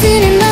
sitting